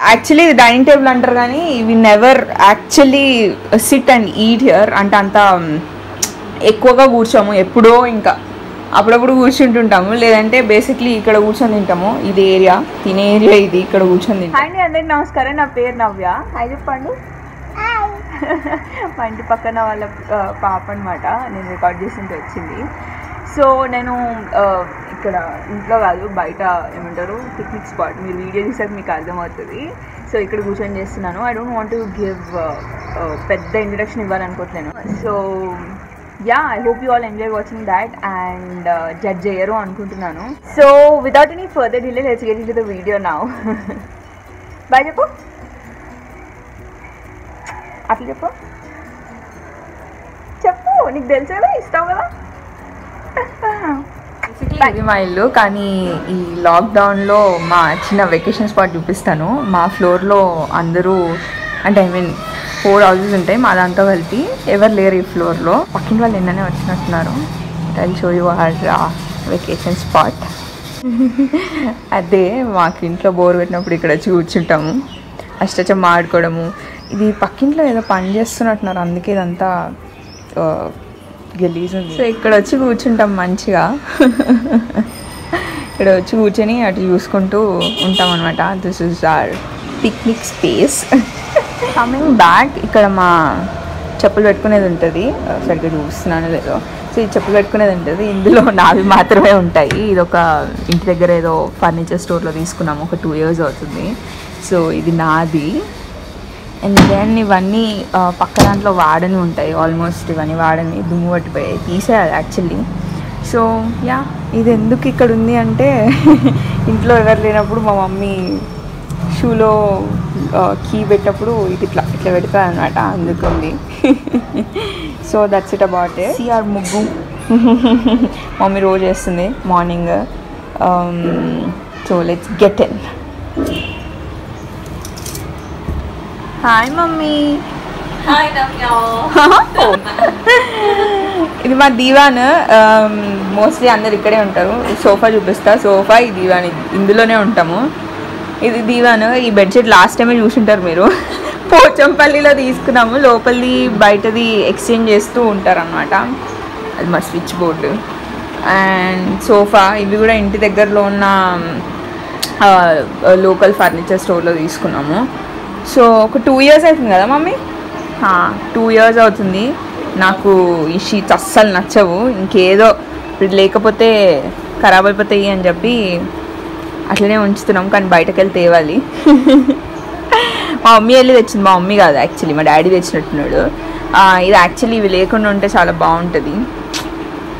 Actually ఇది dining table అంటారు కానీ we never actually sit and eat here అంటే అంత ఎక్కువగా కూర్చోము ఎప్పుడో ఇంకా. అప్పుడప్పుడు కూర్చుంటుంటాము లేదంటే బేసిక్లీ ఇక్కడ కూర్చొని తింటాము. ఇది ఏరియా తినే ఏరియా ఇది ఇక్కడ కూర్చొని తింటాం అండి అందరికి నమస్కారం. నా పేరు నవ్య. హాయ్ చెప్పండి. మా ఇంటి పక్కన వాళ్ళ పాప అనమాట నేను రికార్డ్ చేసింటే వచ్చింది. సో నేను ఇక్కడ ఇంట్లో కాదు బయట ఏమంటారు పిక్నిక్ స్పాట్ మీరు వీడియో చూసాక మీకు అర్థమవుతుంది. సో ఇక్కడ కూర్చొని చేస్తున్నాను. I don't want to give పెద్ద introduction ఇవ్వాలనుకోవట్లేను so ya I hope you all enjoy watching that and judge చేయరు అనుకుంటున్నాను. So without any further delay let's get into the video now bye చెప్పు. అట్లా చెప్పు. చెప్పు నీకు తెలుసు కదా ఇస్తావు కదా. ఇది మా ఇల్లు కానీ ఈ లాక్డౌన్లో మా చిన్న వెకేషన్ స్పాట్ చూపిస్తాను. మా ఫ్లోర్లో అందరూ అంటే ఐ మీన్ ఫోర్ హౌసెస్ ఉంటాయి మా దాంతో కలిపి ఎవరు లేరు ఈ ఫ్లోర్లో పక్కిన వాళ్ళు నిన్ననే వచ్చినట్టున్నారు. I show you our vacation spot అదే మాకు ఇంట్లో బోర్ పెట్టినప్పుడు ఇక్కడ వచ్చి కూర్చుంటాము. అష్టచమ్మ ఆడుకోవడము. ఇది పక్కింట్లో ఏదో పని చేస్తున్నట్టున్నారు అందుకే ఇదంతా uh, గలీజ్ ఉంది సో ఇక్కడ వచ్చి కూర్చుంటాం మంచిగా. ఇక్కడ వచ్చి కూర్చొని అటు చూసుకుంటూ ఉంటాం అనమాట this is our picnic space coming back ఇక్కడ మా చెప్పులు పెట్టుకునేది ఉంటుంది. సరిగ్గా చూస్తున్నాను లేదో. సో ఈ చెప్పులు పెట్టుకునేది ఉంటుంది. ఇందులో నావి మాత్రమే ఉంటాయి. ఇది ఒక ఇంటి దగ్గర ఏదో ఫర్నిచర్ స్టోర్లో తీసుకున్నాము. ఒక టూ ఇయర్స్ అవుతుంది. సో ఇది నాది. అండ్ దెన్ ఇవన్నీ పక్క దాంట్లో వాడని ఉంటాయి. ఆల్మోస్ట్ ఇవన్నీ వాడని దుమ్ము పట్టిపోయాయి. తీసేయాలి యాక్చువల్లీ సో యా ఇది ఎందుకు ఇక్కడ ఉంది అంటే ఇంట్లో ఎవరు లేనప్పుడు మా మమ్మీ షూలో కీ పెట్టినప్పుడు ఇది ఇట్లా ఇట్లా పెడతా అనమాట అందుకు ఉంది సో దట్స్ ఇట్ అబౌట్ సిఆర్ ముగ్గు. మమ్మీ రోజు వేస్తుంది morning so let's get in hi mummy. Hi Navya ఇది మా దీవాన్. మోస్ట్లీ అందరు ఇక్కడే ఉంటారు. సోఫా చూపిస్తా. సోఫా ఈ దీవాన్. ఇది- ఇందులోనే ఉంటాము. ఇది దీవాన్. ఈ బెడ్షీట్ లాస్ట్ టైమే చూసుంటారు మీరు. పోచంపల్లిలో తీసుకున్నాము. లోపలిది బయటది ఎక్స్చేంజ్ చేస్తూ ఉంటారు అనమాట అది మా స్విచ్ బోర్డు అండ్ సోఫా ఇవి కూడా ఇంటి దగ్గరలో ఉన్న లోకల్ ఫర్నిచర్ స్టోర్లో తీసుకున్నాము. సో ఒక టూ ఇయర్స్ అవుతుంది కదా మమ్మీ? టూ ఇయర్స్ అవుతుంది. నాకు ఈ షీట్స్ అస్సలు నచ్చవు. ఇంకేదో ఇప్పుడు లేకపోతే ఖరాబ్ అయిపోతాయి అని చెప్పి అట్లనే ఉంచుతున్నాం కానీ బయటకు వెళ్ళి తేవాలి. మా మమ్మీ వెళ్ళి తెచ్చింది. మా మమ్మీ కాదు యాక్చువల్లీ మా డాడీ తెచ్చినట్టున్నాడు. ఇది యాక్చువల్లీ ఇవి లేకుండా ఉంటే చాలా బాగుంటుంది.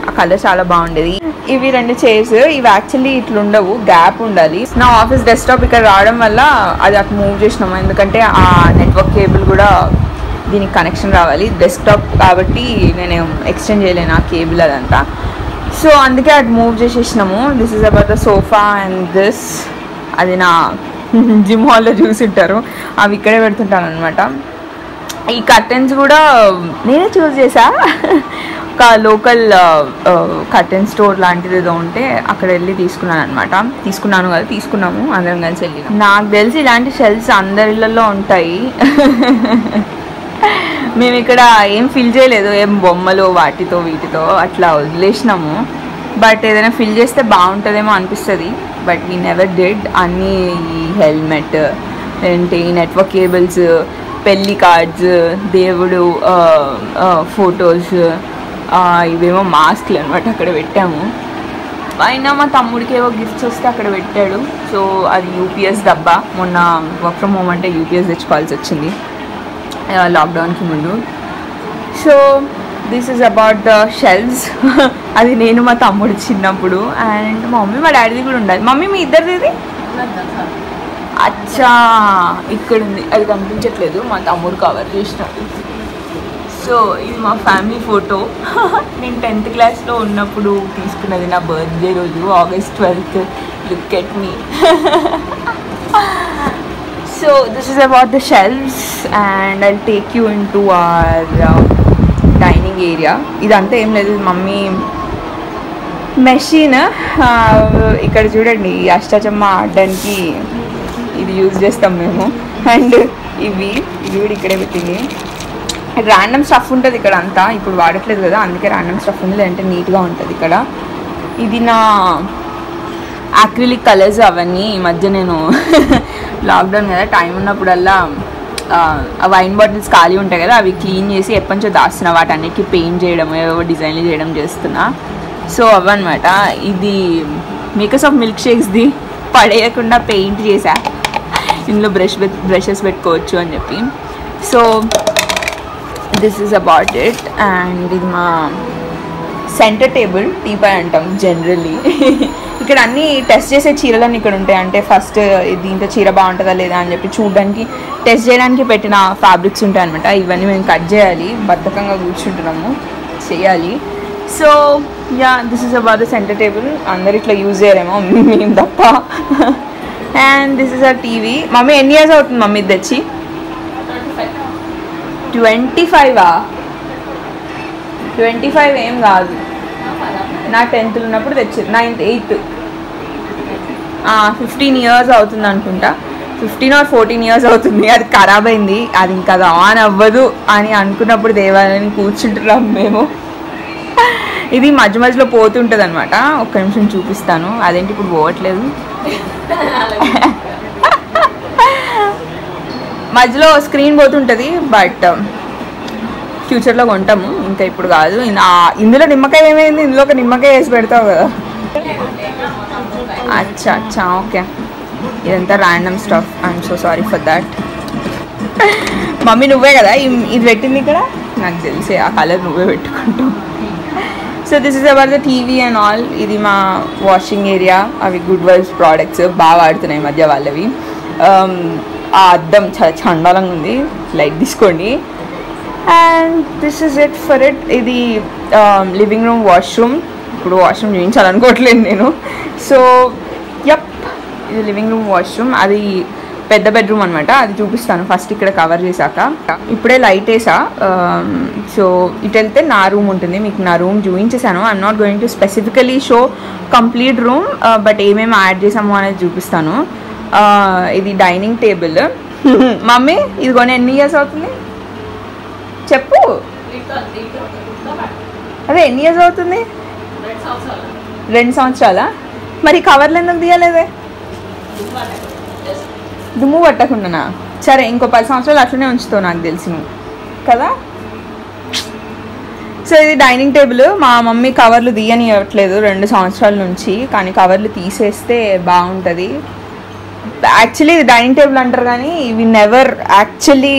ఆ కలర్ చాలా బాగుండేది. ఇవి రెండు చైర్స్ ఇవి యాక్చువల్లీ ఇట్లుండవు గ్యాప్ ఉండాలి. నా ఆఫీస్ డెస్క్టాప్ ఇక్కడ రావడం వల్ల అది అటు మూవ్ చేసినాము. ఎందుకంటే ఆ నెట్వర్క్ కేబుల్ కూడా దీనికి కనెక్షన్ రావాలి. డెస్క్టాప్ కాబట్టి నేను ఎక్స్టెండ్ చేయలేను ఆ కేబుల్ అదంతా. సో అందుకే అటు move చేసేసినాము. This is about the sofa and this అది నా జిమ్ హాల్లో చూసింటారు. అవి ఇక్కడే పెడుతుంటాను అనమాట ఈ కర్టెన్స్ కూడా నేనే చూస్ చేసా? ఒక లోకల్ కర్టెన్ స్టోర్ లాంటిది ఏదో ఉంటే అక్కడ వెళ్ళి తీసుకున్నాను అనమాట తీసుకున్నాను కదా తీసుకున్నాము అందరం కలిసి వెళ్ళినాం. నాకు తెలిసి ఇలాంటి షెల్స్ అందరిళ్ళల్లో ఉంటాయి. మేము ఇక్కడ ఏం ఫిల్ చేయలేదు ఏం బొమ్మలు వాటితో వీటితో అట్లా వదిలేసినాము. బట్ ఏదైనా ఫిల్ చేస్తే బాగుంటుందేమో అనిపిస్తుంది. బట్ వీ నెవర్ డెడ్ అన్నీ ఈ హెల్మెట్ ఏంటి నెట్వర్క్ కేబుల్స్ పెళ్ళి కార్డ్స్ దేవుడు ఫొటోస్ ఇవేమో మాస్క్లు అనమాట అక్కడ పెట్టాము. అయినా మా తమ్ముడికి ఏవో గిఫ్ట్స్ వస్తే అక్కడ పెట్టాడు. సో అది యూపీఎస్ డబ్బా. మొన్న వర్క్ ఫ్రమ్ హోమ్ అంటే యూపీఎస్ తెచ్చుకోవాల్సి వచ్చింది. లాక్డౌన్కి ముందు. So this is about the shelves అది నేను మా తమ్ముడు చిన్నప్పుడు. అండ్ మా మమ్మీ మా డాడీది కూడా ఉండాలి. మమ్మీ మీ ఇద్దరిది అచ్చా ఇక్కడ ఉంది అది కనిపించట్లేదు. మా తమ్ముడు కవర్ చేసినాడు. సో ఇది మా ఫ్యామిలీ ఫోటో నేను టెన్త్ క్లాస్లో ఉన్నప్పుడు తీసుకున్నది నా బర్త్డే రోజు August twelfth look at me so this is about the shelves and I take you into our dining area ఇదంతా ఏం లేదు మమ్మీ మెషిన్ ఇక్కడ చూడండి అష్టాచమ్మ ఆడడానికి ఇది యూజ్ చేస్తాం మేము. అండ్ ఇవి ఇది కూడా ఇక్కడే పెట్టింది. ర్యాండమ్ స్టఫ్ ఉంటుంది ఇక్కడ అంతా. ఇప్పుడు వాడట్లేదు కదా అందుకే ర్యాండమ్ స్టఫ్ ఉంది లేదంటే నీట్గా ఉంటుంది ఇక్కడ. ఇది నా యాక్రిలిక్ కలర్స్ అవన్నీ ఈ మధ్య నేను లాక్డౌన్ కదా టైం ఉన్నప్పుడల్లా ఆ, వైన్ బాటిల్స్ ఖాళీ ఉంటాయి కదా అవి క్లీన్ చేసి ఎప్పటి నుంచో దాస్తున్నా. వాటన్నిటికీ పెయింట్ చేయడం ఏవో డిజైన్లు చేయడం చేస్తున్నా. సో అవన్నమాట. ఇది మేకర్స్ ఆఫ్ మిల్క్ షేక్స్ది పడేయకుండా పెయింట్ చేసా ఇందులో బ్రష్ బ్రషెస్ పెట్టుకోవచ్చు అని చెప్పి. So this is about it and ఇది మా సెంటర్ టేబుల్ టీపై అంటాం జనరల్లీ ఇక్కడ అన్ని టెస్ట్ చేసే చీరలన్నీ ఇక్కడ ఉంటాయి. అంటే ఫస్ట్ దీంతో చీర బాగుంటుందా లేదా అని చెప్పి చూడడానికి టెస్ట్ చేయడానికి పెట్టిన ఫ్యాబ్రిక్స్ ఉంటాయి అనమాట ఇవన్నీ మేము కట్ చేయాలి. బద్ధకంగా కూర్చుంటున్నాము. చేయాలి. So ya this is about the centre table అందరు ఇట్లా యూజ్ చేయరేమో మేము తప్ప. And this is a TV mummy ఎన్ని ఇయర్స్ అవుతుంది మమ్మీ ఇది తెచ్చి? ట్వంటీ ఫైవా? ట్వంటీ ఫైవ్ ఏం కాదు. నా టెన్త్లో ఉన్నప్పుడు తెచ్చింది నైన్త్ ఎయిత్. ఫిఫ్టీన్ ఇయర్స్ అవుతుంది అనుకుంటా. ఫిఫ్టీన్ ఆర్ ఫోర్టీన్ ఇయర్స్ అవుతుంది అది ఖరాబ్ అయింది. అది ఇంకా అది ఆన్ అవ్వదు అని అనుకున్నప్పుడు దేవాలయాన్ని కూర్చుంటున్నాం మేము. ఇది మధ్య మధ్యలో పోతుంటుంది అనమాట ఒక్క నిమిషం చూపిస్తాను. అదేంటి ఇప్పుడు పోవట్లేదు? మధ్యలో స్క్రీన్ పోతుంటుంది బట్ ఫ్యూచర్లో కొంటాము. ఇంకా ఇప్పుడు కాదు. ఇందులో నిమ్మకాయ ఏమైంది? ఇందులో ఒక నిమ్మకాయ వేసి పెడతావు కదా. అచ్చా అచ్చా ఓకే. ఇదంతా random stuff I'm so sorry for that mummy నువ్వే కదా? ఇది పెట్టింది ఇక్కడ? నాకు తెలిసి ఆ కలర్ నువ్వే పెట్టుకుంటావు. So this is about the TV and all ఇది మా వాషింగ్ ఏరియా అవి గుడ్ వైబ్స్ ప్రోడక్ట్స్ బాగా వాడుతున్నాయి మధ్య వాళ్ళవి. Um, ఆ అద్దం చాలా చండాలంగా ఉంది. లైట్ తీసుకోండి. And this is it for it ఇది లివింగ్ రూమ్ వాష్రూమ్ ఇప్పుడు వాష్రూమ్ చూపించాలనుకోవట్లేదు నేను. సో యప్ ఇది లివింగ్ రూమ్ వాష్రూమ్ అది పెద్ద బెడ్రూమ్ అనమాట అది చూపిస్తాను. ఫస్ట్ ఇక్కడ కవర్ చేశాక. ఇప్పుడే లైట్ వేసా. Um, సో ఇటు వెళ్తే నా రూమ్ ఉంటుంది. మీకు నా room చూపించేసాను I'm not going to specifically show complete room but ఏమేమి యాడ్ చేసాము అనేది చూపిస్తాను. ఇది డైనింగ్ టేబుల్. మమ్మీ ఇది కొని ఎన్ని ఇయర్స్ అవుతుంది? చెప్పు. అదే ఎన్ని ఇయర్స్ అవుతుంది? రెండు సంవత్సరాలా? మరి కవర్లు ఎందుకు తీయలేదే? దుమ్ము పట్టకుండానా? సరే ఇంకో పది సంవత్సరాలు అట్లనే ఉంచుతావు నాకు తెలిసి కదా? సో ఇది డైనింగ్ టేబుల్. మా మమ్మీ కవర్లు తీయనివ్వట్లేదు రెండు సంవత్సరాల నుంచి కానీ కవర్లు తీసేస్తే బాగుంటుంది. యాక్చువల్లీ డైనింగ్ టేబుల్ అంటారు కానీ we never actually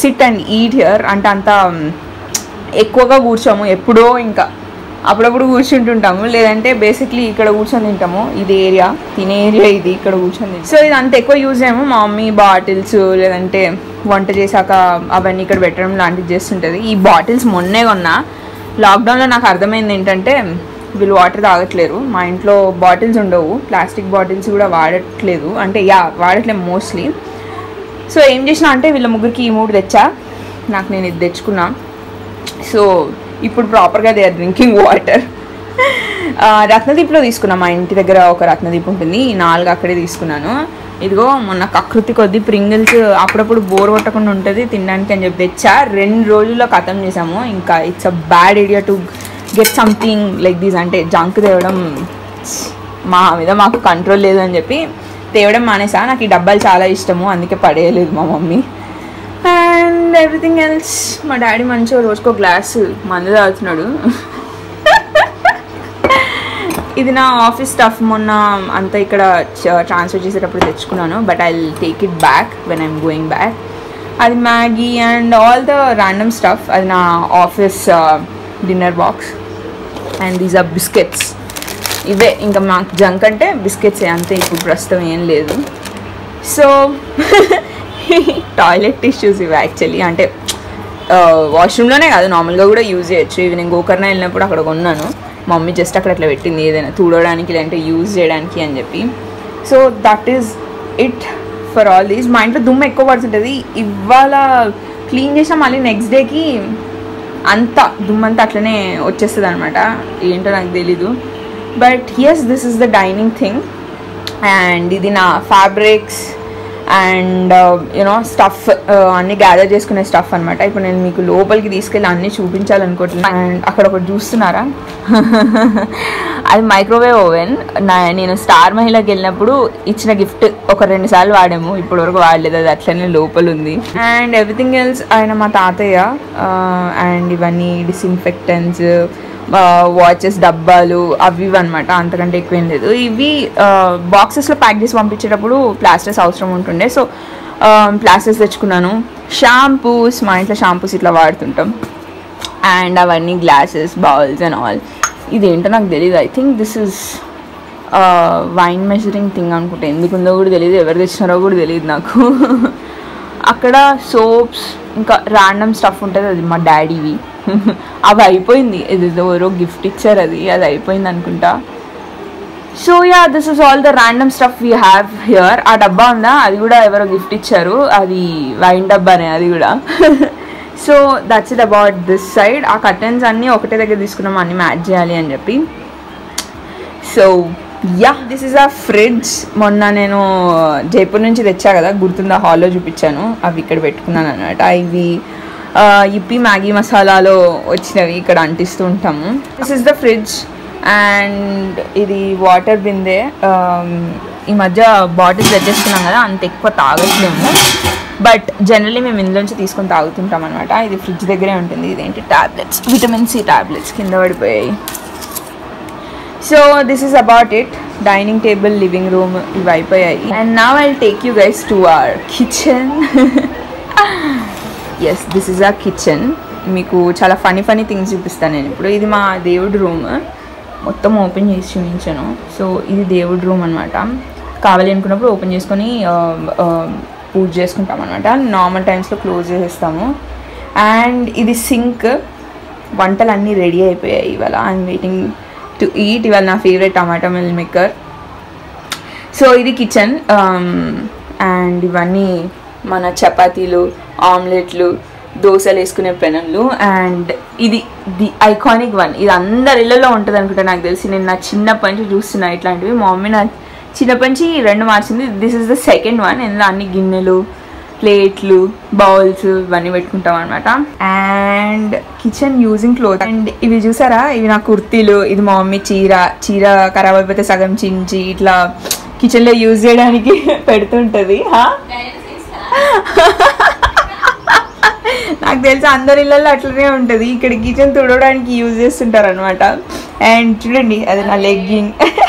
sit and eat here అంటే అంత ఎక్కువగా కూర్చోము ఎప్పుడో ఇంకా. అప్పుడప్పుడు కూర్చుంటుంటాము లేదంటే బేసిక్లీ ఇక్కడ కూర్చొని తింటాము. ఇది ఏరియా తినే ఏరియా ఇది ఇక్కడ కూర్చొని తింటాము. సో ఇది అంత ఎక్కువ యూజ్ చేయము. మా మమ్మీ బాటిల్స్ లేదంటే వంట చేశాక అవన్నీ ఇక్కడ పెట్టడం లాంటివి చేస్తుంటుంది. ఈ బాటిల్స్ మొన్నే కొన్నా. లాక్డౌన్లో నాకు అర్థమైంది ఏంటంటే వీళ్ళు వాటర్ తాగట్లేరు. మా ఇంట్లో బాటిల్స్ ఉండవు. ప్లాస్టిక్ బాటిల్స్ కూడా వాడట్లేదు. అంటే యా వాడట్లేదు మోస్ట్లీ. సో ఏం చేసినా అంటే వీళ్ళ ముగ్గురికి ఈ మూడు తెచ్చా. నాకు నేను ఇది తెచ్చుకున్నా. సో ఇప్పుడు ప్రాపర్గా దే ఆర్ డ్రింకింగ్ వాటర్ రత్నదీప్లో తీసుకున్నా. మా ఇంటి దగ్గర ఒక రత్నదీప్ ఉంటుంది. ఈ నాలుగు అక్కడే తీసుకున్నాను. ఇదిగో మొన్న కకృతి కొద్ది ప్రింగిల్స్ అప్పుడప్పుడు బోర్ కొట్టకుండా ఉంటుంది తినడానికి అని చెప్పి తెచ్చా. రెండు రోజుల్లో ఖతం చేసాము ఇంకా it's a bad idea to get something like these అంటే జంక్ తేవడం మా మీద మాకు కంట్రోల్ లేదు అని చెప్పి తేవడం మానేసా. నాకు ఈ డబ్బాలు చాలా ఇష్టము అందుకే పడేయలేదు మా మమ్మీ. అండ్ ఎవ్రీథింగ్ ఎల్స్ మా డాడీ మంచిగా రోజుకో గ్లాస్ మందు తాగుతున్నాడు. ఇది నా ఆఫీస్ స్టఫ్ మొన్న అంతా ఇక్కడ ట్రాన్స్ఫర్ చేసేటప్పుడు తెచ్చుకున్నాను but I take it back when I'm going back అది Maggi and all the random stuff అది నా office dinner box and these are biscuits ఇవే ఇంకా మాకు జంక్ అంటే బిస్కెట్స్ అంతే ఇప్పుడు ప్రస్తుతం ఏం లేదు. సో టాయిలెట్ టిష్యూస్ ఇవి యాక్చువల్లీ అంటే వాష్రూమ్లోనే కాదు నార్మల్గా కూడా యూజ్ చేయొచ్చు. ఇవి నేను గోకర్ణ వెళ్ళినప్పుడు అక్కడ కొన్నాను. మమ్మీ జస్ట్ అక్కడ అట్లా పెట్టింది ఏదైనా తుడవడానికి లేదంటే యూజ్ చేయడానికి అని చెప్పి. So that is it for all these మా ఇంట్లో దుమ్ము ఎక్కువ పడుతుంటుంది. ఇవాళ క్లీన్ చేసినా మళ్ళీ నెక్స్ట్ డేకి అంతా దుమ్మంతా అట్లనే వచ్చేస్తుంది అనమాట ఏంటో నాకు తెలీదు. But yes this is the dining thing and ఇది నా fabrics and you know stuff అన్ని గ్యాదర్ చేసుకునే స్టఫ్ అనమాట ఇప్పుడు నేను మీకు లోపలికి తీసుకెళ్ళి అన్ని చూపించాలనుకుంటున్నాను అండ్ అక్కడ ఒకటి చూస్తున్నారా? అది మైక్రోవేవ్ ఓవెన్. నా నేను స్టార్ మహిళకి వెళ్ళినప్పుడు ఇచ్చిన గిఫ్ట్ ఒక రెండు సార్లు వాడాము. ఇప్పటి వరకు వాడలేదు. అది అట్లనే లోపల ఉంది. అండ్ ఎవ్రీథింగ్ ఎల్స్ ఆయన మా తాతయ్య. అండ్ ఇవన్నీ డిసిన్ఫెక్టెన్స్ వాచెస్ డబ్బాలు అవి ఇవి అనమాట అంతకంటే ఎక్కువేం లేదు. ఇవి బాక్సెస్లో ప్యాక్ చేసి పంపించేటప్పుడు ప్లాస్టర్స్ అవసరం ఉంటుండే. సో ప్లాస్టర్స్ తెచ్చుకున్నాను. షాంపూస్ మా ఇంట్లో షాంపూస్ ఇట్లా వాడుతుంటాం. అండ్ అవన్నీ గ్లాసెస్ బౌల్స్ అండ్ ఆల్. ఇదేంటో నాకు తెలియదు I think this is wine measuring thing అనుకుంటా. ఎందుకుందో కూడా తెలియదు ఎవరు తెచ్చినారో కూడా తెలియదు నాకు. అక్కడ సోప్స్ ఇంకా ర్యాండమ్ స్టఫ్ ఉంటుంది అది మా డాడీవి అవి అయిపోయింది. ఇది ఎవరో గిఫ్ట్ ఇచ్చారు అది అది అయిపోయింది అనుకుంటా. So yeah this is all the random stuff we have here ఆ డబ్బా ఉందా? అది కూడా ఎవరో గిఫ్ట్ ఇచ్చారు. అది వైన్ డబ్బానే అది కూడా. So that's it about this side ఆ కర్టన్స్ అన్నీ ఒకటే దగ్గర తీసుకున్నాం అన్ని మ్యాచ్ చేయాలి అని చెప్పి. So yeah this is a fridge మొన్న నేను జైపూర్ నుంచి తెచ్చా కదా గుర్తుందా? హాల్లో చూపించాను. అవి ఇక్కడ పెట్టుకున్నాను అనమాట ఇవి ఇప్పి మ్యాగీ మసాలాలో వచ్చినవి ఇక్కడ అంటిస్తూ ఉంటాము. This is the fridge and ఇది వాటర్ బిందే um, ఈ మధ్య బాటిల్స్ తెచ్చేసుకున్నాం కదా అంత ఎక్కువ తాగట్లేము. బట్ జనరల్లీ మేము ఇందులోంచి తీసుకొని తాగుతుంటాం అనమాట ఇది ఫ్రిడ్జ్ దగ్గరే ఉంటుంది. ఇదేంటి టాబ్లెట్స్? విటమిన్ సి టాబ్లెట్స్ కింద పడిపోయాయి. So this is about it dining table living room ఇవి అయిపోయాయి. అండ్ నా I take you guys to our kitchen yes this is a kitchen మీకు చాలా ఫనీ ఫనీ థింగ్స్ చూపిస్తాను నేను ఇప్పుడు. ఇది మా దేవుడి రూమ్ మొత్తం ఓపెన్ చేసి చూపించాను. సో ఇది దేవుడి రూమ్ అనమాట కావాలి అనుకున్నప్పుడు ఓపెన్ చేసుకొని um, um, పూజ చేసుకుంటాం అనమాట నార్మల్ టైమ్స్లో క్లోజ్ చేసేస్తాము. అండ్ ఇది సింక్. వంటలు అన్నీ రెడీ అయిపోయాయి ఇవాళ. ఐఎమ్ వెయిటింగ్ టు ఈట్ ఇవాళ నా favourite tomato meal maker so ఇది కిచెన్ అండ్ um, ఇవన్నీ మన చపాతీలు ఆమ్లెట్లు దోశలు వేసుకునే పెనంలు. అండ్ ఇది ది ఐకానిక్ వన్ ఇది అందరి ఇళ్ళలో ఉంటుంది అనుకుంటా నాకు తెలిసి నేను నా చిన్నప్పటి నుంచి చూస్తున్నా ఇట్లాంటివి. మా మమ్మీ నా చిన్నప్పటి నుంచి రెండు మార్చింది. This is the second one ఇందులో అన్ని గిన్నెలు ప్లేట్లు బౌల్స్ ఇవన్నీ పెట్టుకుంటాం అనమాట and kitchen using cloth and ఇవి చూసారా? ఇవి నా కుర్తీలు ఇది మా మమ్మీ చీర. చీర ఖరాబ్ అయిపోతే సగం చించి ఇట్లా కిచెన్లో యూజ్ చేయడానికి పెడుతుంటుంది. నాకు తెలిసి అందరి ఇళ్ళల్లో అట్లనే ఉంటుంది. ఇక్కడ కిచెన్ తుడవడానికి యూజ్ చేస్తుంటారు అనమాట అండ్ చూడండి అది నా లెగ్గింగ్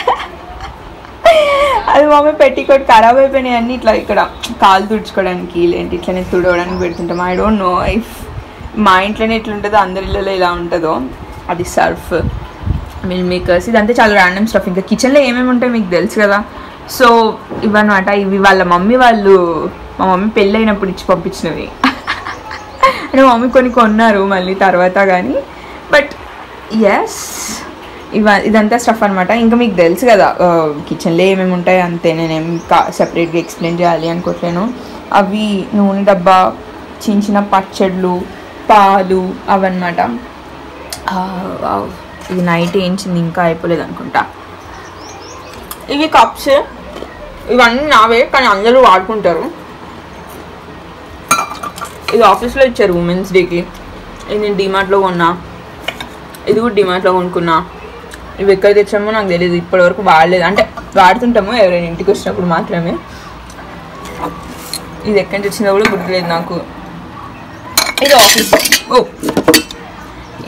అది మమ్మీ పెట్టికోట్ ఖరాబ్ అయిపోయినాయి అన్ని ఇట్లా ఇక్కడ కాలు తుడుచుకోవడానికి లేంటి ఇట్లనే తుడవడానికి పెడుతుంటాం. ఐ డోంట్ నో ఇఫ్ మా ఇంట్లోనే ఎట్లుంటుందో అందరి ఇళ్ళలో ఎలా ఉంటుందో అది సర్ఫ్ మిల్ మేకర్స్ ఇదంతా చాలా ర్యాండమ్ స్టఫ్ ఇంకా కిచెన్లో ఏమేమి ఉంటాయి మీకు తెలుసు కదా? సో ఇవన్నమాట. ఇవి వాళ్ళ మమ్మీ వాళ్ళు మా మమ్మీ పెళ్ళైనప్పుడు ఇచ్చి పంపించినవి. అంటే మా మమ్మీ కొన్ని కొన్నారు మళ్ళీ తర్వాత కానీ. బట్ ఎస్ ఇవ ఇదంతా స్టఫ్ అనమాట ఇంకా మీకు తెలుసు కదా కిచెన్లో ఏమేమి ఉంటాయి అంతే నేనేం కా సెపరేట్గా ఎక్స్ప్లెయిన్ చేయాలి అనుకోవట్లేను అవి నూనె డబ్బా చిన్న చిన్న పచ్చళ్ళు పాలు అవన్నమాట. ఇది నైట్ ఏంచింది ఇంకా అయిపోలేదు అనుకుంటా. ఇవి కప్స్ ఇవన్నీ నావే కానీ అందరూ వాడుకుంటారు. ఇది ఆఫీస్లో ఇచ్చారు ఉమెన్స్ డేకి ఇది నేను డిమార్ట్లో కొన్నా. ఇది కూడా డిమార్ట్లో కొనుక్కున్నా. ఇవి ఎక్కడ తెచ్చామో నాకు తెలియదు ఇప్పటివరకు వాడలేదు. అంటే వాడుతుంటాము ఎవరైనా ఇంటికి వచ్చినప్పుడు మాత్రమే. ఇది ఎక్కడి నుంచి వచ్చిందో కూడా గుర్తులేదు నాకు. ఇది ఆఫీస్. ఓ.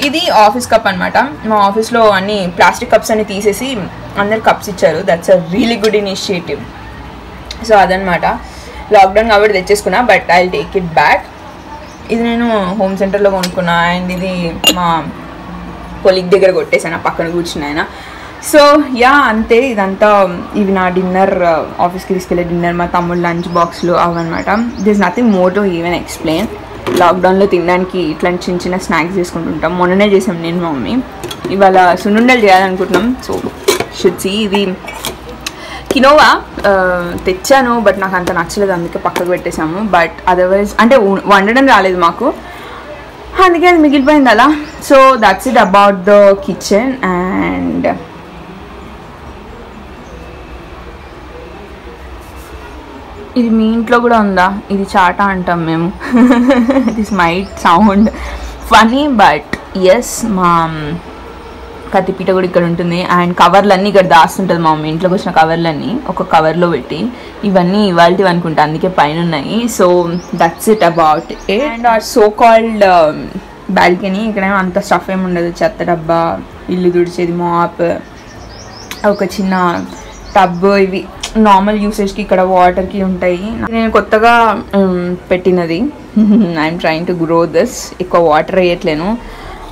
ఇది ఆఫీస్ కప్ అనమాట మా ఆఫీస్లో అన్ని ప్లాస్టిక్ కప్స్ అన్ని తీసేసి అందరు కప్స్ ఇచ్చారు. That's a really good initiative so అదనమాట లాక్డౌన్ కాబట్టి తెచ్చేసుకున్నా but I take it back ఇది నేను హోమ్ సెంటర్లో కొనుక్కున్నా అండ్ ఇది మా కొలిగ్ దగ్గర కొట్టేసాను ఆ పక్కన కూర్చుని ఆయన. సో యా అంతే ఇదంతా um, ఇవి నా డిన్నర్ ఆఫీస్కి uh, తీసుకెళ్ళే డిన్నర్ మా తమ్ముడు లంచ్ బాక్స్లు అవన్నమాట. This nothing more to even explain లాక్డౌన్లో తినడానికి ఇట్లాంటి చిన్న చిన్న స్నాక్స్ చేసుకుంటుంటాం. మొన్ననే చేసాం నేను మా మమ్మీ. ఇవాళ సున్నుండలు చేయాలనుకుంటున్నాం. సో షుడ్ ఇది. కినోవా uh, తెచ్చాను బట్ నాకు అంత నచ్చలేదు అందుకే పక్కకు పెట్టేశాము. బట్ అదర్వైజ్ అంటే వండడం రాలేదు మాకు. అందుకే అది మిగిలిపోయింది అలా so that's it about the kitchen and ఇది మీ ఇంట్లో కూడా ఉందా? ఇది చాట అంటాం మేము. This might sound funny but yes మా కత్తిపీట కూడా ఇక్కడ ఉంటుంది. అండ్ కవర్లన్నీ ఇక్కడ దాస్తుంటుంది మా మమ్మీ. ఇంట్లోకి వచ్చిన కవర్లన్నీ ఒక కవర్లో పెట్టి ఇవన్నీ ఇవాళ అనుకుంటా. అందుకే పైన ఉన్నాయి so that's it about and or so called balcony ఇక్కడ అంత స్టఫ్ ఏమి ఉండదు. చెత్త డబ్బా ఇల్లు తుడిచేది మాప్ ఒక చిన్న టబ్ ఇవి. నార్మల్ యూసేజ్కి ఇక్కడ వాటర్కి ఉంటాయి. నేను కొత్తగా um, పెట్టినది. I'm trying to grow this ఎక్కువ వాటర్ వేయట్లేను.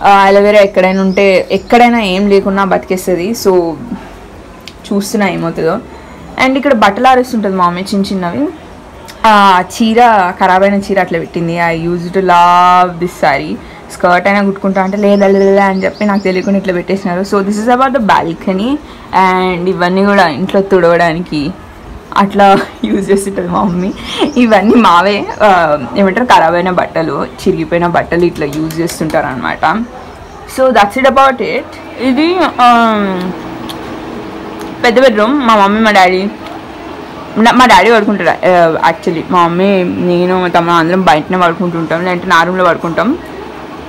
అలోవేరా ఎక్కడైనా ఉంటే ఎక్కడైనా ఏం లేకున్నా బతికేస్తుంది. సో చూస్తున్నా ఏమవుతుందో. అండ్ ఇక్కడ బట్టలు ఆరేస్తుంటుంది మా మమ్మీ చిన్న చిన్నవి. ఆ చీర ఖరాబ్ అయిన చీర అట్లా పెట్టింది. I use to love this sari skirt అయినా కుట్టుకుంటా అంటే లేదా లేదా అని చెప్పి నాకు తెలియకుండా ఇట్లా పెట్టేసినారు. So this is about the balcony and ఇవన్నీ కూడా ఇంట్లో తుడవడానికి. అట్లా యూజ్ చేస్తుంటుంది మా మమ్మీ. ఇవన్నీ మావే ఏమంటారు ఖరాబ్ అయిన బట్టలు చిరిగిపోయిన బట్టలు ఇట్లా యూజ్ చేస్తుంటారు అనమాట so that's it about it ఇది పెద్ద బెడ్రూమ్ మా మమ్మీ మా డాడీ మా డాడీ పడుకుంటారు యాక్చువల్లీ మా మమ్మీ నేను తమ అందరం బయటనే పడుకుంటుంటాం లేదంటే నా రూమ్లో పడుకుంటాం.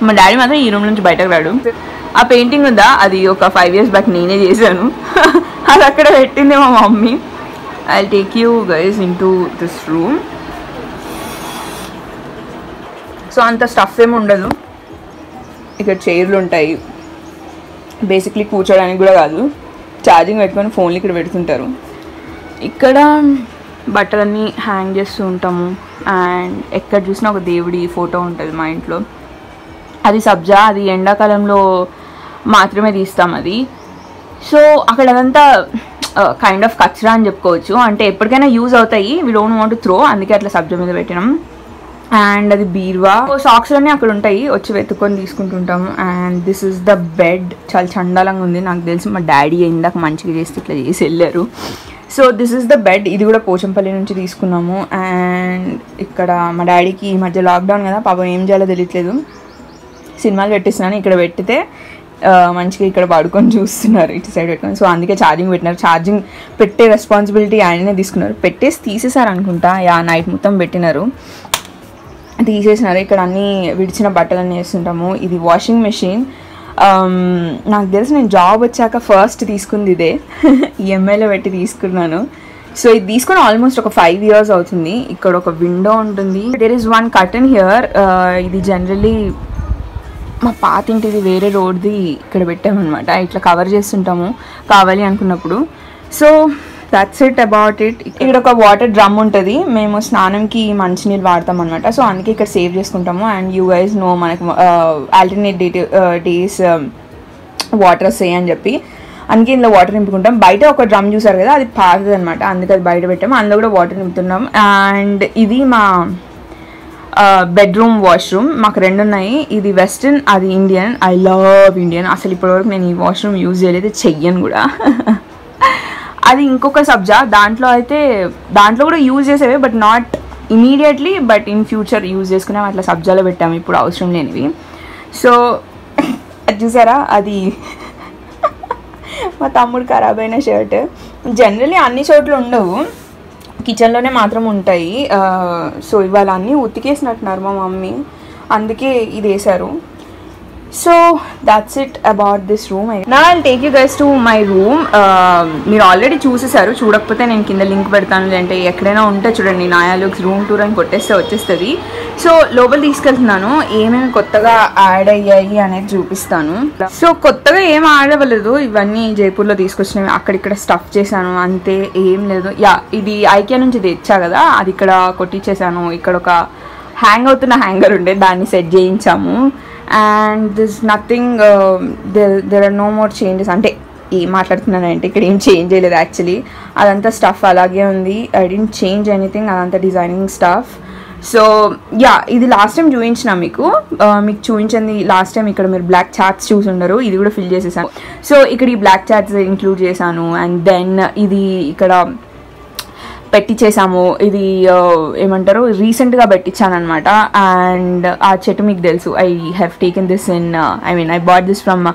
మా డాడీ మాత్రం ఈ రూమ్ నుంచి బయటకు రాడు. ఆ పెయింటింగ్ ఉందా? అది ఒక ఫైవ్ ఇయర్స్ బ్యాక్ నేనే చేశాను. అది అక్కడ పెట్టింది మా mummy. I'll take you guys in this room. Room so అంత స్టఫ్ ఏమి ఉండదు. ఇక్కడ చైర్లు ఉంటాయి. బేసిక్లీ కూర్చోడానికి కూడా కాదు. ఛార్జింగ్ పెట్టుకొని ఫోన్లు ఇక్కడ పెడుతుంటారు. ఇక్కడ బట్టలన్నీ హ్యాంగ్ చేస్తూ ఉంటాము. అండ్ ఎక్కడ చూసినా ఒక దేవుడి ఫోటో ఉంటుంది మా ఇంట్లో. అది సబ్జా అది ఎండాకాలంలో మాత్రమే తీస్తాం అది. సో అక్కడ అదంతా Uh, కైండ్ ఆఫ్ కచ్చరా అని చెప్పుకోవచ్చు. అంటే ఎప్పటికైనా యూజ్ అవుతాయి. వీ డోంట్ వాంట్ త్రో అందుకే అట్లా సబ్జెక్ట్ మీద పెట్టినాం. అండ్ అది బీర్వా. సాక్స్ అన్నీ అక్కడ ఉంటాయి. వచ్చి వెతుక్కొని తీసుకుంటుంటాము and this is the bed చాలా చండాలంగా ఉంది. నాకు తెలిసి మా డాడీ ఇందాక మంచిగా చేస్తే ఇట్లా చేసి వెళ్ళారు. So this is the bed ఇది కూడా పోచంపల్లి నుంచి తీసుకున్నాము. అండ్ ఇక్కడ మా డాడీకి ఈ మధ్య లాక్డౌన్ కదా. పాపం ఏం చేయాలో తెలియట్లేదు. సినిమాలు పెట్టిస్తున్నాను. ఇక్కడ పెట్టితే మంచిగా ఇక్కడ పడుకొని చూస్తున్నారు ఇటు సైడ్ పెట్టుకొని. సో అందుకే ఛార్జింగ్ పెట్టినారు. ఛార్జింగ్ పెట్టే రెస్పాన్సిబిలిటీ ఆయననే తీసుకున్నారు. పెట్టేసి తీసేశారు అనుకుంటా యా నైట్ మొత్తం పెట్టినారు. తీసేసినారు. ఇక్కడ అన్నీ విడిచిన బట్టలన్నీ వేస్తుంటాము. ఇది వాషింగ్ మెషిన్ నాకు తెలిసి నేను జాబ్ వచ్చాక ఫస్ట్ తీసుకుంది ఇదే. ఈఎంఐలో పెట్టి తీసుకున్నాను. సో ఇది తీసుకొని ఆల్మోస్ట్ ఒక ఫైవ్ ఇయర్స్ అవుతుంది. ఇక్కడ ఒక విండో ఉంటుంది. There is one curtain here ఇది జనరలీ మా పాత ఇంటిది వేరే రోడ్ది ఇక్కడ పెట్టామన్నమాట. ఇట్లా కవర్ చేస్తుంటాము కావాలి అనుకున్నప్పుడు. So that's it about it ఇక్కడ ఒక వాటర్ డ్రమ్ ఉంటుంది. మేము స్నానంకి మంచినీళ్ళు వాడతాం అనమాట సో అందుకే ఇక్కడ సేవ్ చేసుకుంటాము. అండ్ యూ గైజ్ నో మనకు ఆల్టర్నేట్ డే డేస్ వాటర్ సే అని చెప్పి. అందుకే ఇందులో వాటర్ నింపుకుంటాం. బయట ఒక డ్రమ్ చూసారు కదా అది పాతదనమాట అనమాట అందుకే అది బయట పెట్టాము. అందులో కూడా వాటర్ నింపుతున్నాం. అండ్ ఇది మా బెడ్రూమ్ వాష్రూమ్ మాకు రెండు ఉన్నాయి ఇది వెస్ట్రన్ అది ఇండియన్ ఐ లవ్ ఇండియన్ అసలు ఇప్పటివరకు నేను ఈ వాష్రూమ్ యూజ్ చేయలేదు చెయ్యను కూడా. అది ఇంకొక సబ్జా దాంట్లో అయితే దాంట్లో కూడా use చేసేవే but not immediately but in future use చేసుకునే అట్లా సబ్జాలో పెట్టాము. ఇప్పుడు అవసరం లేనివి. సో అది చూసారా? అది మా తమ్ముడు ఖరాబ్ అయిన షర్ట్ జనరలీ అన్ని చోట్ల ఉండవు. కిచెన్లోనే మాత్రం ఉంటాయి. సో ఇవాళ అన్నీ ఉతికేసినట్టున్నారు మా మమ్మీ. అందుకే ఇది వేశారు. So that's it about this room నా I take you guys to my room మీరు ఆల్రెడీ చూసేసారు. చూడకపోతే నేను కింద లింక్ పెడతాను. లేదంటే ఎక్కడైనా ఉంటే చూడండి. నాయా లుక్స్ రూమ్ టూర్ అని కొట్టేస్తే వచ్చేస్తుంది. సో లోపల తీసుకెళ్తున్నాను. ఏమేమి కొత్తగా యాడ్ అయ్యాయి అనేది చూపిస్తాను. సో కొత్తగా ఏం యాడ్ అవ్వలేదు. ఇవన్నీ జైపూర్లో తీసుకొచ్చినవి. అక్కడిక్కడ స్టఫ్ చేశాను. అంతే. ఏం లేదు. యా ఇది ఐకియా నుంచి తెచ్చా కదా? అది ఇక్కడ కొట్టించేసాను ఇక్కడ ఒక హ్యాంగ్ అవుతున్న హ్యాంగర్ ఉండే. దాన్ని సెట్ చేయించాము. And this nothing there are no more changes అంటే ఏం మాట్లాడుతున్నానంటే ఇక్కడ ఏం చేంజ్ చేయలేదు యాక్చువల్లీ అదంతా స్టఫ్ అలాగే ఉంది. ఐ డెంట్ చేంజ్ ఎనీథింగ్ అదంతా డిజైనింగ్ స్టఫ్ సో యా ఇది లాస్ట్ టైం చూపించిన మీకు. Uh, మీకు చూపించింది లాస్ట్ టైం ఇక్కడ మీరు బ్లాక్ చార్ట్స్ చూసి ఉండరు. ఇది కూడా ఫిల్ చేసేసాను. సో ఇక్కడ ఈ బ్లాక్ చార్ట్స్ ఇంక్లూడ్ చేశాను. అండ్ దెన్ ఇది ఇక్కడ పెట్టించేసాము ఇది ఏమంటారు రీసెంట్గా పెట్టించాను అనమాట అండ్ ఆ చెట్టు మీకు తెలుసు. I have taken this in I mean I bought this from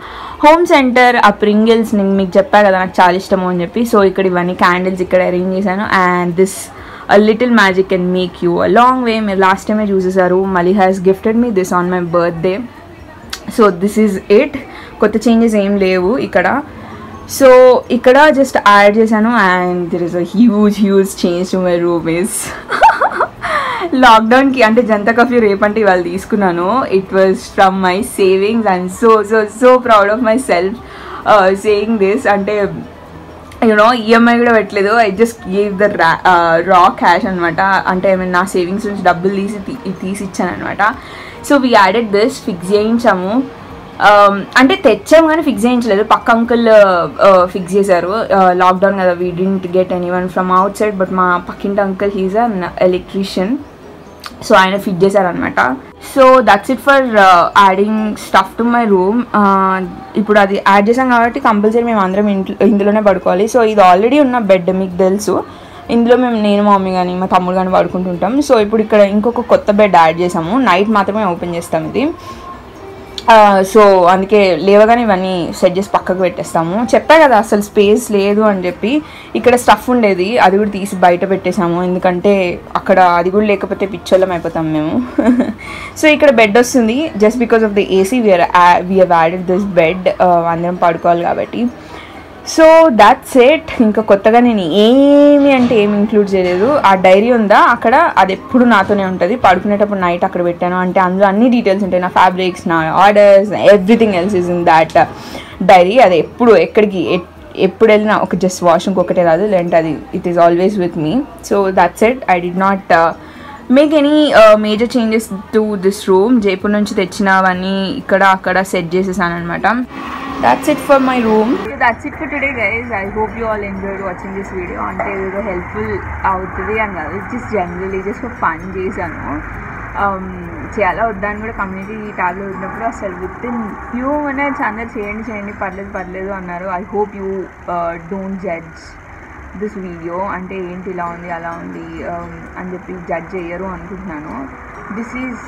Home Centre ఆ ప్రింగిల్స్ నేను మీకు చెప్పా కదా నాకు చాలా ఇష్టము అని చెప్పి. సో ఇక్కడ ఇవన్నీ క్యాండిల్స్ ఇక్కడ అరేంజ్ చేశాను. And this a little magic can make you a long way. మీరు లాస్ట్ టైమే చూసేసారు. మళ్ళీ has gifted me this on my birthday. So this is it. కొత్త చేంజెస్ ఏం లేవు ఇక్కడ. సో ఇక్కడ జస్ట్ యాడ్ చేశాను and there is a huge huge change to my room is లాక్డౌన్కి అంటే జనతా కర్ఫ్యూ రేపంటే ఇవాళ తీసుకున్నాను. It was from my savings and so so so proud of myself saying this అంటే యూనో ఈఎంఐ కూడా పెట్టలేదు. I just gave the raw cash అనమాట అంటే I mean నా సేవింగ్స్ నుంచి డబ్బులు తీసి తీ- తీసి ఇచ్చాను అనమాట so we added this fix చేయించాము. Um, అంటే తెచ్చాం కానీ ఫిక్స్ చేయించలేదు. పక్క అంకుల్ ఫిక్స్ uh, uh, చేశారు. Uh, లాక్డౌన్ కదా we didn't get any one from outside but మా పక్కింటి uncle he's an electrician so ఆయన ఫిట్ చేశారనమాట so that's it for adding stuff to my room ఇప్పుడు అది యాడ్ చేసాం కాబట్టి కంపల్సరీ మేము అందరం ఇంట్లో ఇందులోనే పడుకోవాలి. సో ఇది ఆల్రెడీ ఉన్న బెడ్ మీకు తెలుసు. ఇందులో మేము నేను మమ్మీ కానీ మా తమ్ముడు కానీ పడుకుంటుంటాం. సో ఇప్పుడు ఇక్కడ ఇంకొక కొత్త బెడ్ యాడ్ చేసాము నైట్ మాత్రమే ఓపెన్ చేస్తాం ఇది. సో అందుకే లేవగానే ఇవన్నీ సెట్ చేసి పక్కకు పెట్టేస్తాము. చెప్పా కదా అసలు స్పేస్ లేదు అని చెప్పి ఇక్కడ స్టఫ్ ఉండేది అది కూడా తీసి బయట పెట్టేసాము ఎందుకంటే అక్కడ అది కూడా లేకపోతే పిచ్చోళ్ళం అయిపోతాం మేము. సో ఇక్కడ బెడ్ వస్తుంది. Just because of the AC we're we're added this bed అందరం పడుకోవాలి కాబట్టి. సో దాట్స్ ఎట్ ఇంకా కొత్తగా నేను ఏమి అంటే ఏమి ఇంక్లూడ్ చేయలేదు. ఆ డైరీ ఉందా? అక్కడ అది ఎప్పుడు నాతోనే ఉంటుంది. పడుకునేటప్పుడు నైట్ అక్కడ పెట్టాను. అంటే అందులో అన్ని డీటెయిల్స్ ఉంటాయి. నా ఫ్యాబ్రిక్స్ నా orders everything else is in that diary అది ఎప్పుడు ఎక్కడికి ఎప్పుడు వెళ్ళినా ఒక జస్ట్ వాష్రూమ్కి ఒకటే రాదు. లేదంటే అది it is always with me so that's it I did not make any major changes to this room Jaipur నుంచి తెచ్చినవన్నీ ఇక్కడ అక్కడ సెట్ చేసేసాను అనమాట that's it for my room that's it for today guys I hope you all enjoyed watching this video అంటే ఏదో helpful అవుతుంది అని కాదు just generally just for fun చేశాను చాలా చేయాలా వద్దా అని కూడా కమ్యూనిటీ ట్యాబ్లో ఉన్నప్పుడు అసలు విత్ ఇన్ ఫ్యూ మినిట్స్ అందరు చేయండి చేయండి. పర్లేదు పర్లేదు అన్నారు. I hope you don't judge this video అంటే ఏంటి ఇలా ఉంది అలా ఉంది um, అని చెప్పి జడ్జ్ చేయరు అనుకుంటున్నాను. దిస్ ఈజ్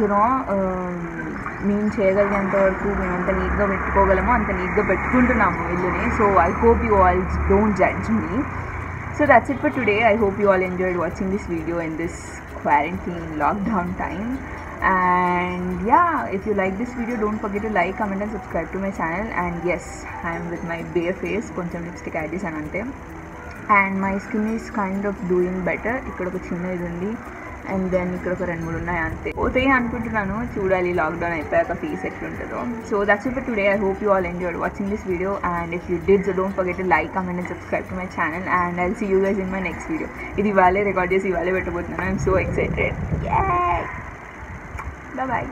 యునో మేము చేయగలిగేంత వరకు మేము ఎంత నీట్గా పెట్టుకోగలమో అంత నీట్గా పెట్టుకుంటున్నాము ఇల్లుని so I hope you all don't judge me So that's it for today. I hope you all enjoyed watching this video in this quarantine lockdown time. And yeah, if you like this video, don't forget to like, comment, and subscribe to my channel. And yes, I am with my bare face, కొంచెం lipstick add చేశాను అంతే and my skin is kind of doing better ఇక్కడ ఒక చిన్న ఇది ఉంది and then ఇక్కడ ఒక రెండు మూడు ఉన్నాయి అంతే. పోతాయి అనుకుంటున్నాను చూడాలి లాక్డౌన్ అయిపోయాక ఫీస్ ఎట్లుంటుందో. So that's it today I hope you all enjoyed watching this video and if you did so don't forget like comment and subscribe to my channel and I see you guys in my next video ఇది ఇవాళే record చేసి ఇవాళే పెట్టబోతున్నాను. I'm so excited bye bye